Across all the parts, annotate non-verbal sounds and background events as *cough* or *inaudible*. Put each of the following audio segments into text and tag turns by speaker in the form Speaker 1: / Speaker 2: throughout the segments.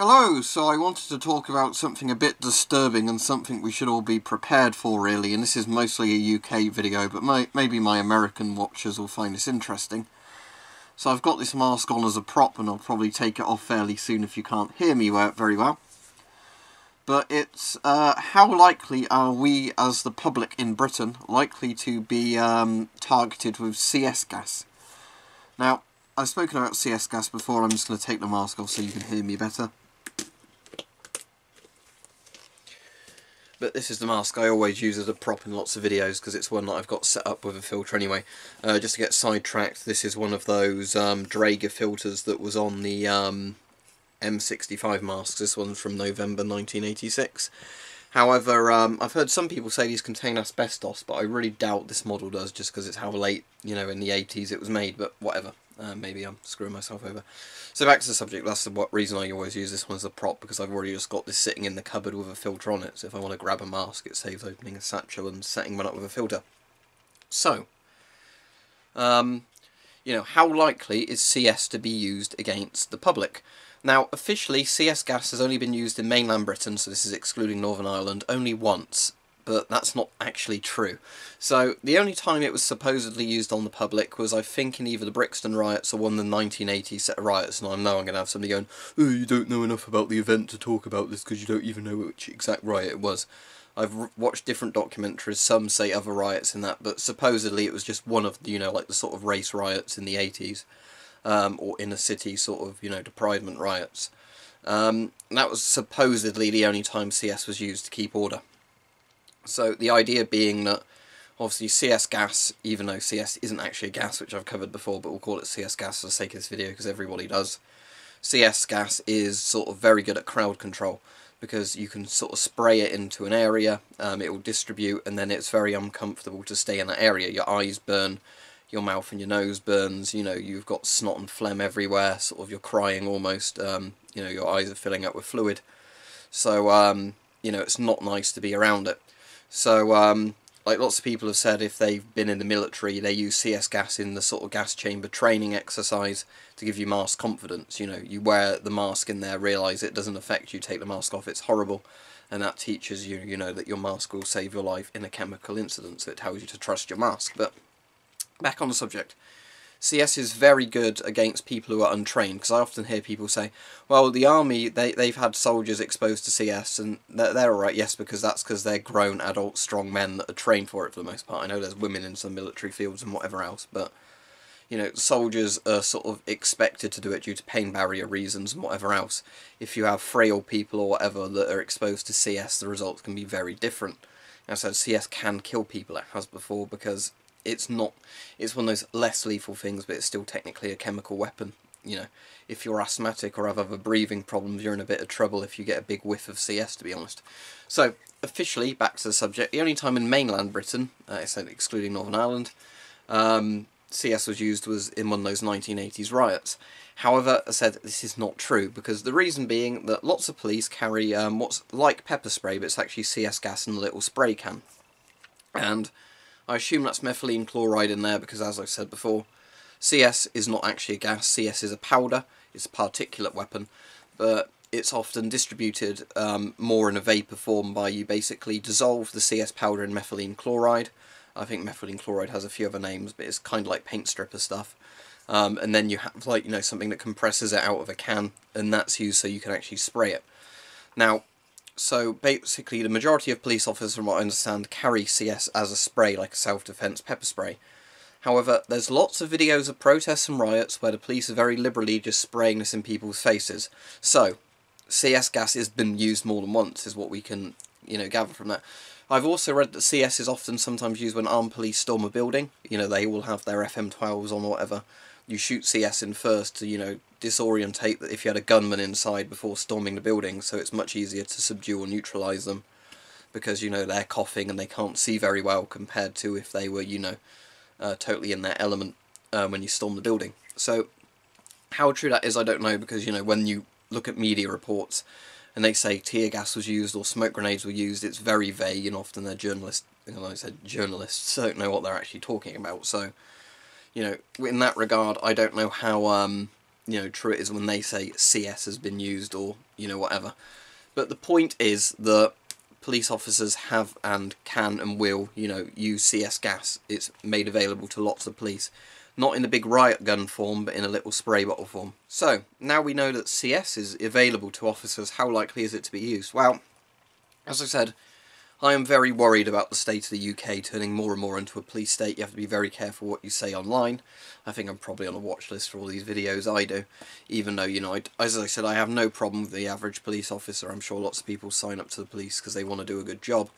Speaker 1: Hello, so I wanted to talk about something a bit disturbing and something we should all be prepared for really, and this is mostly a UK video, but my, maybe my American watchers will find this interesting. So I've got this mask on as a prop and I'll probably take it off fairly soon if you can't hear me very well. But it's, uh, how likely are we as the public in Britain likely to be um, targeted with CS gas? Now, I've spoken about CS gas before, I'm just going to take the mask off so you can hear me better. But this is the mask I always use as a prop in lots of videos because it's one that I've got set up with a filter anyway. Uh, just to get sidetracked, this is one of those um, Draeger filters that was on the um, M65 masks. This one's from November 1986. However, um, I've heard some people say these contain asbestos, but I really doubt this model does just because it's how late, you know, in the 80s it was made, but whatever. Uh, maybe I'm screwing myself over. So back to the subject, that's the what reason I always use this one as a prop, because I've already just got this sitting in the cupboard with a filter on it, so if I want to grab a mask it saves opening a satchel and setting one up with a filter. So, um, you know, how likely is CS to be used against the public? Now, officially, CS gas has only been used in mainland Britain, so this is excluding Northern Ireland, only once, but that's not actually true. So the only time it was supposedly used on the public was I think in either the Brixton riots or one of the 1980 set of riots, and I know I'm going to have somebody going, oh, you don't know enough about the event to talk about this because you don't even know which exact riot it was. I've watched different documentaries, some say other riots in that, but supposedly it was just one of, you know, like the sort of race riots in the 80s, um, or inner city sort of, you know, deprivement riots. Um, that was supposedly the only time CS was used to keep order. So the idea being that obviously CS gas, even though CS isn't actually a gas, which I've covered before, but we'll call it CS gas for the sake of this video because everybody does. CS gas is sort of very good at crowd control because you can sort of spray it into an area, um, it will distribute, and then it's very uncomfortable to stay in that area. Your eyes burn, your mouth and your nose burns, you know, you've got snot and phlegm everywhere, sort of you're crying almost, um, you know, your eyes are filling up with fluid. So, um, you know, it's not nice to be around it. So, um, like lots of people have said, if they've been in the military, they use CS gas in the sort of gas chamber training exercise to give you mask confidence. You know, you wear the mask in there, realise it doesn't affect you, take the mask off, it's horrible, and that teaches you, you know, that your mask will save your life in a chemical incident, so it tells you to trust your mask. But back on the subject. CS is very good against people who are untrained because I often hear people say, well, the army, they, they've had soldiers exposed to CS and they're, they're alright, yes, because that's because they're grown, adult, strong men that are trained for it for the most part. I know there's women in some military fields and whatever else, but, you know, soldiers are sort of expected to do it due to pain barrier reasons and whatever else. If you have frail people or whatever that are exposed to CS, the results can be very different. As I said, CS can kill people, it has before, because it's not it's one of those less lethal things but it's still technically a chemical weapon you know. If you're asthmatic or have other breathing problems you're in a bit of trouble if you get a big whiff of CS to be honest. So officially back to the subject the only time in mainland Britain uh, said excluding Northern Ireland um, CS was used was in one of those 1980s riots. However I said this is not true because the reason being that lots of police carry um, what's like pepper spray but it's actually CS gas in a little spray can. And I assume that's methylene chloride in there because as I've said before, CS is not actually a gas, CS is a powder, it's a particulate weapon, but it's often distributed um, more in a vapour form by you basically dissolve the CS powder in methylene chloride. I think methylene chloride has a few other names, but it's kind of like paint stripper stuff. Um, and then you have like you know something that compresses it out of a can, and that's used so you can actually spray it. Now, so basically the majority of police officers, from what I understand, carry CS as a spray, like a self-defense pepper spray. However, there's lots of videos of protests and riots where the police are very liberally just spraying this in people's faces. So, CS gas has been used more than once, is what we can, you know, gather from that. I've also read that CS is often sometimes used when armed police storm a building. You know, they all have their FM12s on or whatever. You shoot CS in first to, you know, disorientate that if you had a gunman inside before storming the building, so it's much easier to subdue or neutralise them because, you know, they're coughing and they can't see very well compared to if they were, you know, uh, totally in their element uh, when you storm the building. So, how true that is, I don't know, because, you know, when you look at media reports and they say tear gas was used or smoke grenades were used, it's very vague and often they're journalists, like I said, journalists *laughs* don't know what they're actually talking about. So, you know, in that regard, I don't know how, um, you know, true it is when they say CS has been used or, you know, whatever. But the point is that police officers have and can and will, you know, use CS gas. It's made available to lots of police. Not in a big riot gun form, but in a little spray bottle form. So, now we know that CS is available to officers, how likely is it to be used? Well, as I said, I am very worried about the state of the UK turning more and more into a police state. You have to be very careful what you say online. I think I'm probably on a watch list for all these videos I do. Even though, you know, I, as I said, I have no problem with the average police officer. I'm sure lots of people sign up to the police because they want to do a good job.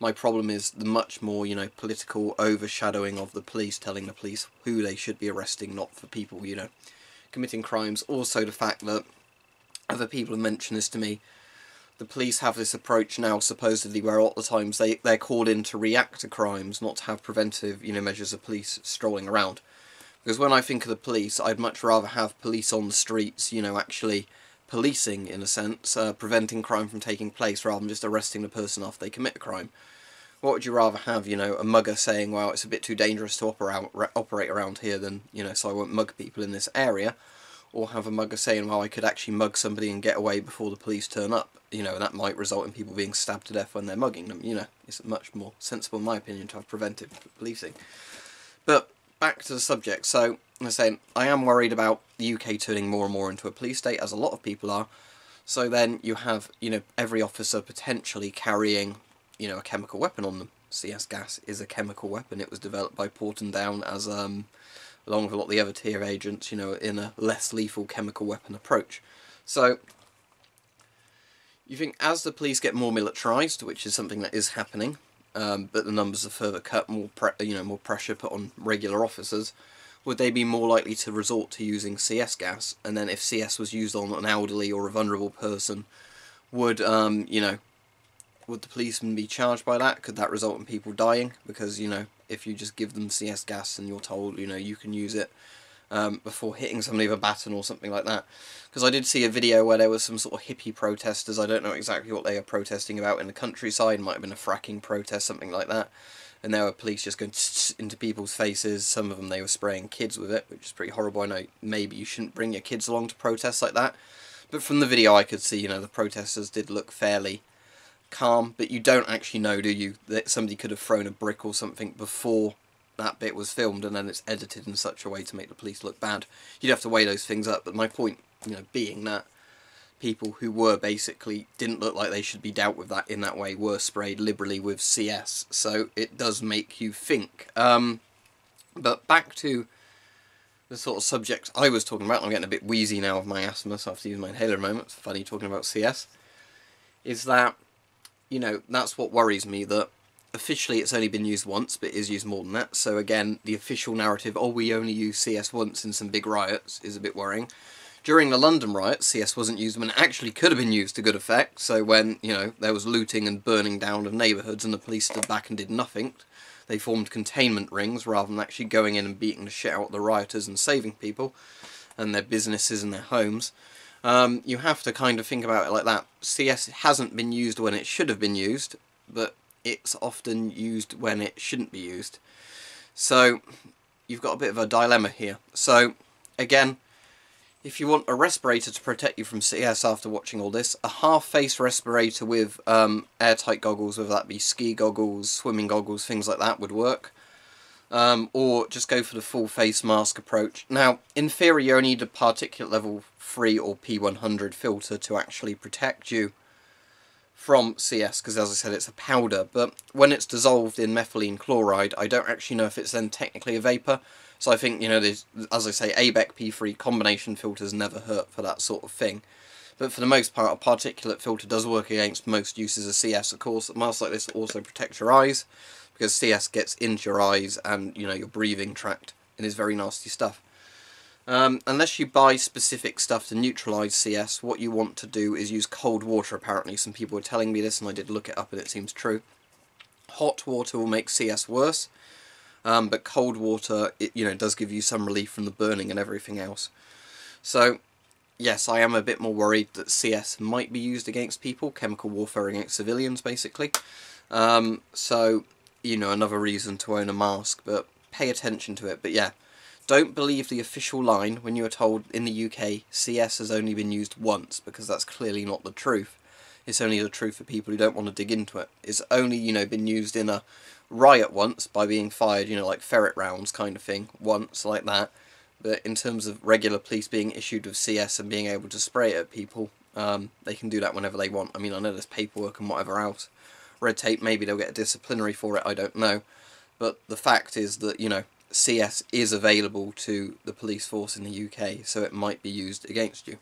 Speaker 1: My problem is the much more, you know, political overshadowing of the police, telling the police who they should be arresting, not for people, you know, committing crimes. Also the fact that other people have mentioned this to me, the police have this approach now, supposedly, where a lot of the times they, they're called in to react to crimes, not to have preventive, you know, measures of police strolling around. Because when I think of the police, I'd much rather have police on the streets, you know, actually policing, in a sense, uh, preventing crime from taking place, rather than just arresting the person after they commit a crime. What would you rather have, you know, a mugger saying, well, it's a bit too dangerous to operate, operate around here than, you know, so I won't mug people in this area, or have a mugger saying, well, I could actually mug somebody and get away before the police turn up. You know, that might result in people being stabbed to death when they're mugging them. You know, it's much more sensible, in my opinion, to have preventive policing. But back to the subject. So, I'm saying, I am worried about the UK turning more and more into a police state, as a lot of people are. So then you have, you know, every officer potentially carrying, you know, a chemical weapon on them. CS gas is a chemical weapon. It was developed by Porton Down as um, along with a lot of the other tear agents, you know, in a less lethal chemical weapon approach. So, you think as the police get more militarised, which is something that is happening, um, but the numbers are further cut, more you know, more pressure put on regular officers, would they be more likely to resort to using CS gas? And then if CS was used on an elderly or a vulnerable person, would um, you know, would the policeman be charged by that? Could that result in people dying? Because you know, if you just give them CS gas and you're told, you know, you can use it um, before hitting somebody with a baton or something like that. Because I did see a video where there was some sort of hippie protesters, I don't know exactly what they are protesting about in the countryside, might have been a fracking protest, something like that. And there were police just going into people's faces, some of them they were spraying kids with it, which is pretty horrible. I know maybe you shouldn't bring your kids along to protests like that. But from the video I could see, you know, the protesters did look fairly calm, but you don't actually know, do you, that somebody could have thrown a brick or something before that bit was filmed and then it's edited in such a way to make the police look bad. You'd have to weigh those things up, but my point, you know, being that people who were basically didn't look like they should be dealt with that in that way were sprayed liberally with CS, so it does make you think. Um, but back to the sort of subject I was talking about, I'm getting a bit wheezy now of my asthma, so I have to use my inhaler a moment, it's funny talking about CS, is that you know, that's what worries me, that officially it's only been used once, but it is used more than that. So again, the official narrative, oh, we only use CS once in some big riots, is a bit worrying. During the London riots, CS wasn't used when it actually could have been used to good effect. So when, you know, there was looting and burning down of neighbourhoods and the police stood back and did nothing, they formed containment rings rather than actually going in and beating the shit out of the rioters and saving people and their businesses and their homes. Um, you have to kind of think about it like that. CS hasn't been used when it should have been used, but it's often used when it shouldn't be used. So you've got a bit of a dilemma here. So again, if you want a respirator to protect you from CS after watching all this, a half-face respirator with um, airtight goggles, whether that be ski goggles, swimming goggles, things like that would work. Um, or just go for the full face mask approach. Now, in theory, you only need a particulate level 3 or P100 filter to actually protect you from CS, because as I said, it's a powder, but when it's dissolved in methylene chloride, I don't actually know if it's then technically a vapour, so I think, you know, as I say, ABEC P3 combination filters never hurt for that sort of thing. But for the most part, a particulate filter does work against most uses of CS, of course. A mask like this also protects your eyes, because CS gets into your eyes and, you know, your breathing tract, and is very nasty stuff. Um, unless you buy specific stuff to neutralise CS, what you want to do is use cold water apparently. Some people were telling me this and I did look it up and it seems true. Hot water will make CS worse, um, but cold water it, you know, does give you some relief from the burning and everything else. So, yes, I am a bit more worried that CS might be used against people, chemical warfare against civilians basically. Um, so, you know, another reason to own a mask, but pay attention to it. But yeah, don't believe the official line when you are told in the UK CS has only been used once, because that's clearly not the truth. It's only the truth for people who don't want to dig into it. It's only, you know, been used in a riot once by being fired, you know, like ferret rounds kind of thing, once, like that. But in terms of regular police being issued with CS and being able to spray it at people, um, they can do that whenever they want. I mean, I know there's paperwork and whatever else. Red tape, maybe they'll get a disciplinary for it, I don't know. But the fact is that, you know, CS is available to the police force in the UK, so it might be used against you.